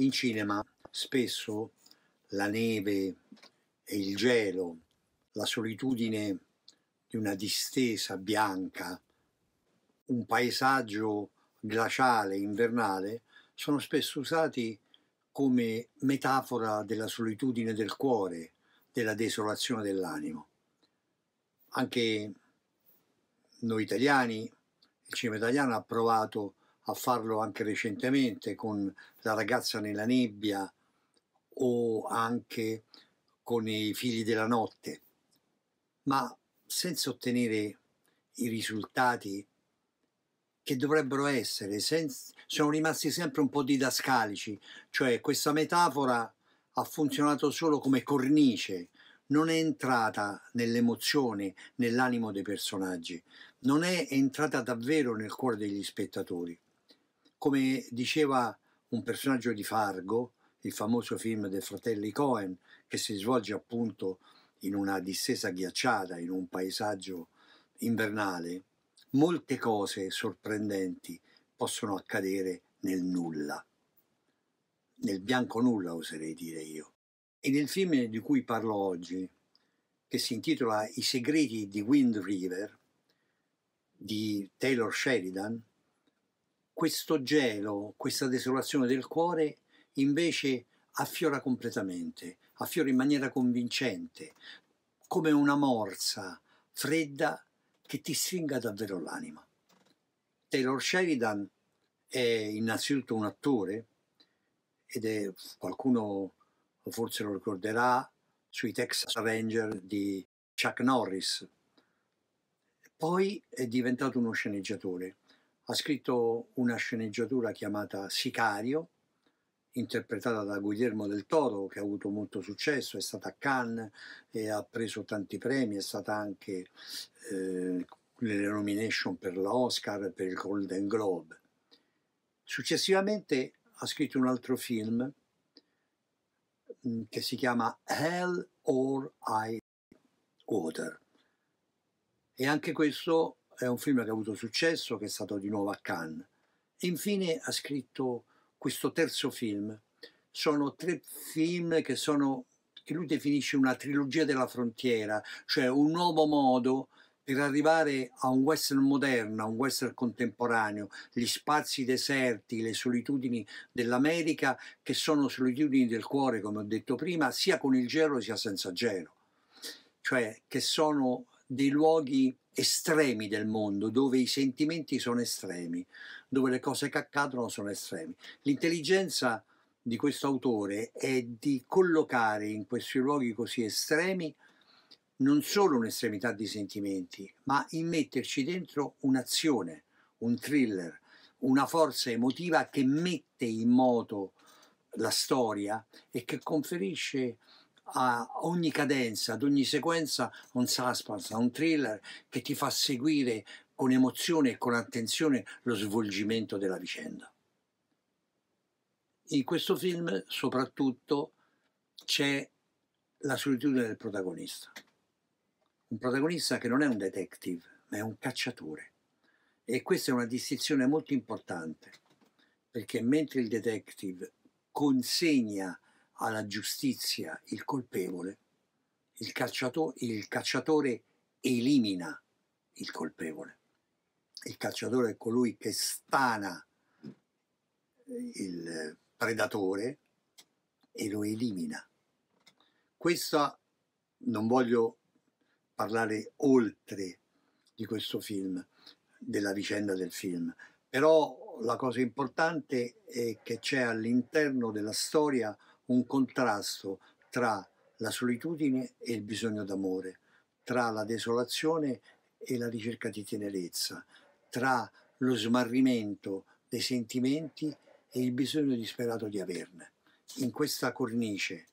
In cinema spesso la neve e il gelo, la solitudine di una distesa bianca, un paesaggio glaciale, invernale, sono spesso usati come metafora della solitudine del cuore, della desolazione dell'animo. Anche noi italiani, il cinema italiano ha provato a farlo anche recentemente con La ragazza nella nebbia o anche con I figli della notte, ma senza ottenere i risultati che dovrebbero essere, senza, sono rimasti sempre un po' didascalici, cioè questa metafora ha funzionato solo come cornice, non è entrata nell'emozione, nell'animo dei personaggi, non è entrata davvero nel cuore degli spettatori come diceva un personaggio di Fargo, il famoso film dei fratelli Cohen, che si svolge appunto in una distesa ghiacciata, in un paesaggio invernale, molte cose sorprendenti possono accadere nel nulla, nel bianco nulla oserei dire io. E nel film di cui parlo oggi, che si intitola I segreti di Wind River, di Taylor Sheridan, questo gelo, questa desolazione del cuore invece affiora completamente, affiora in maniera convincente, come una morsa fredda che ti stringa davvero l'anima. Taylor Sheridan è innanzitutto un attore ed è qualcuno forse lo ricorderà sui Texas Ranger di Chuck Norris. Poi è diventato uno sceneggiatore ha scritto una sceneggiatura chiamata Sicario, interpretata da Guillermo del Toro, che ha avuto molto successo, è stata a Cannes e ha preso tanti premi, è stata anche eh, nelle nomination per l'Oscar e per il Golden Globe. Successivamente ha scritto un altro film mm, che si chiama Hell or High Water e anche questo è un film che ha avuto successo, che è stato di nuovo a Cannes. Infine ha scritto questo terzo film. Sono tre film che, sono, che lui definisce una trilogia della frontiera, cioè un nuovo modo per arrivare a un western moderno, a un western contemporaneo, gli spazi deserti, le solitudini dell'America, che sono solitudini del cuore, come ho detto prima, sia con il gelo sia senza gelo, cioè che sono dei luoghi estremi del mondo, dove i sentimenti sono estremi, dove le cose che accadono sono estremi. L'intelligenza di questo autore è di collocare in questi luoghi così estremi non solo un'estremità di sentimenti, ma immetterci dentro un'azione, un thriller, una forza emotiva che mette in moto la storia e che conferisce a ogni cadenza, ad ogni sequenza un suspense, un thriller che ti fa seguire con emozione e con attenzione lo svolgimento della vicenda. In questo film soprattutto c'è la solitudine del protagonista. Un protagonista che non è un detective, ma è un cacciatore. E questa è una distinzione molto importante, perché mentre il detective consegna alla giustizia il colpevole, il, calciato, il cacciatore elimina il colpevole. Il cacciatore è colui che stana il predatore e lo elimina. Questa non voglio parlare oltre di questo film, della vicenda del film, però la cosa importante è che c'è all'interno della storia un contrasto tra la solitudine e il bisogno d'amore, tra la desolazione e la ricerca di tenerezza, tra lo smarrimento dei sentimenti e il bisogno disperato di averne. In questa cornice,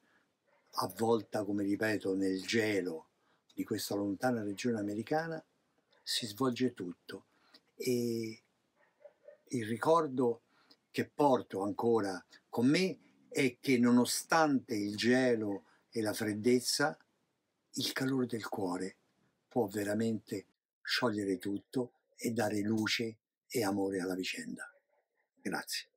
avvolta, come ripeto, nel gelo di questa lontana regione americana, si svolge tutto e il ricordo che porto ancora con me è che nonostante il gelo e la freddezza, il calore del cuore può veramente sciogliere tutto e dare luce e amore alla vicenda. Grazie.